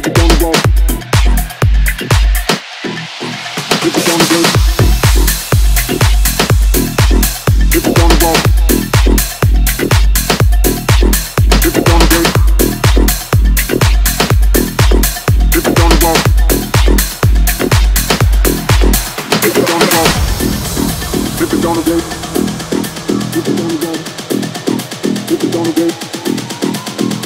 Flip it on the way. Flip it on the way. Flip it on the way.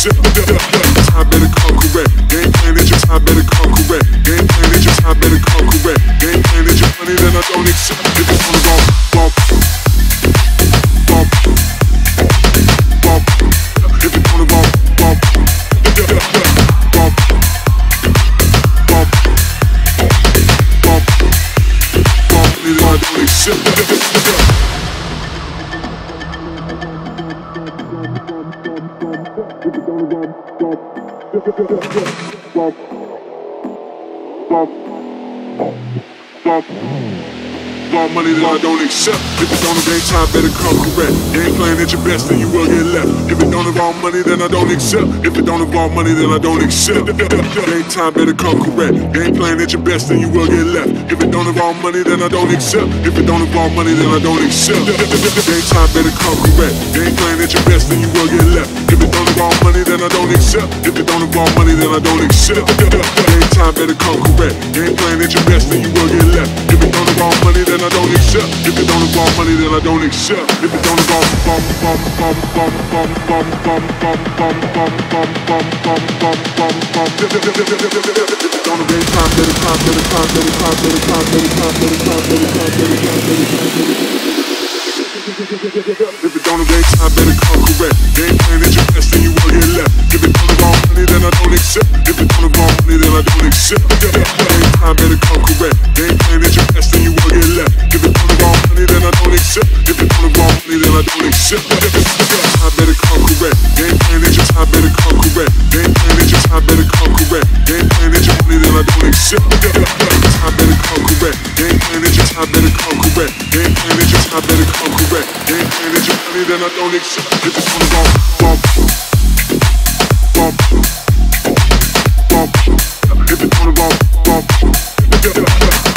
Game plan is your time better come correct. Game plan is your time better come correct. Game plan is your money, then I don't accept. If it's on the wrong. stop Bump. Bump that I don't accept. If it don't involve time, better come correct. Ain't playing at your best, then you will get left. If it don't involve money, then I don't accept. If it don't involve money, then I don't accept. Game time, better come correct. Ain't playing at your best, then you will get left. If it don't involve money, then I don't accept. If it don't involve money, then I don't accept. Game time, better come correct. Ain't playing at your best, then you will get left. If it don't involve money, then I don't accept. If it don't involve money, then I don't accept. Game time, better come correct. Ain't playing at your best, then you will get left. Then I don't accept. If it don't involve money, then I don't accept. If it don't involve bum bum bum bum bum bum bum bum bum bum bum bum bum bum bum bum don't involve time, it's time, it's time, it's time, it's time, it's time, it's time, then time, then time, then time, if it don't involve time, better come correct. Ain't playing at your best, then you will get left. If it don't involve money, then I don't accept. If it don't involve money, then I don't accept. Ain't time, better come correct. Zip what it is, I better call correct. Game plan is just I better call correct. Game plan is just I better call correct. Game plan is just money that I don't accept. I better call correct. Game plan is just I better call correct. Game plan is just I better call correct. Game plan is just money that I don't accept. If it's gonna go, bump, bump, bump. If it's gonna go, bump, bump.